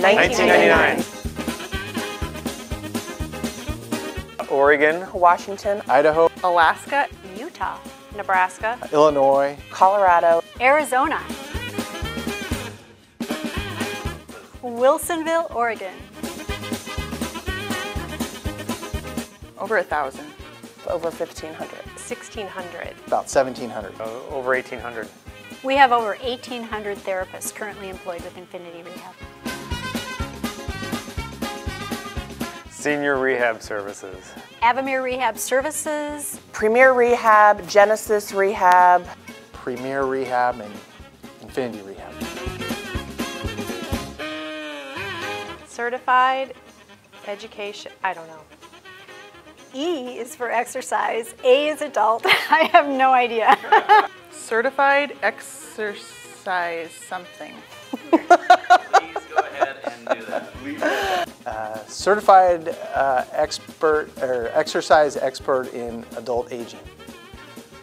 1999. Oregon, Washington, Idaho, Alaska, Utah, Nebraska, Illinois, Colorado, Arizona, Wilsonville, Oregon, over a thousand. over 1,500. 1600. about 1,700. uh, over 1,800. We have over 1,800 therapists currently employed with Infinity Rehab. Senior rehab services. Avamere Rehab Services, Premier Rehab, Genesis Rehab, Premier Rehab and Infinity Rehab. Certified Education, I don't know. E is for exercise, A is adult. I have no idea. Certified exercise something. Please go ahead and do that. Uh, certified uh, expert or exercise expert in adult aging.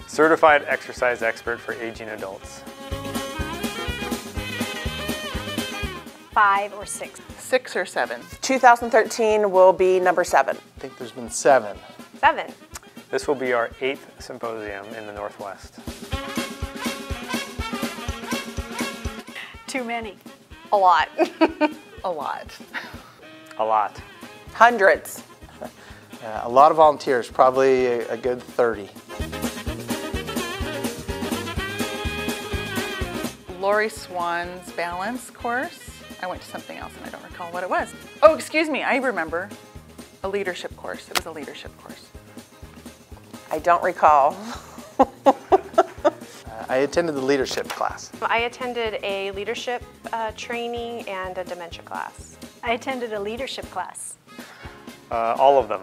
Certified exercise expert for aging adults. Five or six. Six or seven. 2013 will be number seven. I think there's been seven. Seven. This will be our eighth symposium in the Northwest. Too many. A lot. a lot. A lot. Hundreds. Uh, a lot of volunteers, probably a, a good 30. Lori Swan's balance course. I went to something else and I don't recall what it was. Oh, excuse me, I remember. A leadership course. It was a leadership course. I don't recall. I attended the leadership class. I attended a leadership uh, training and a dementia class. I attended a leadership class. Uh, all of them.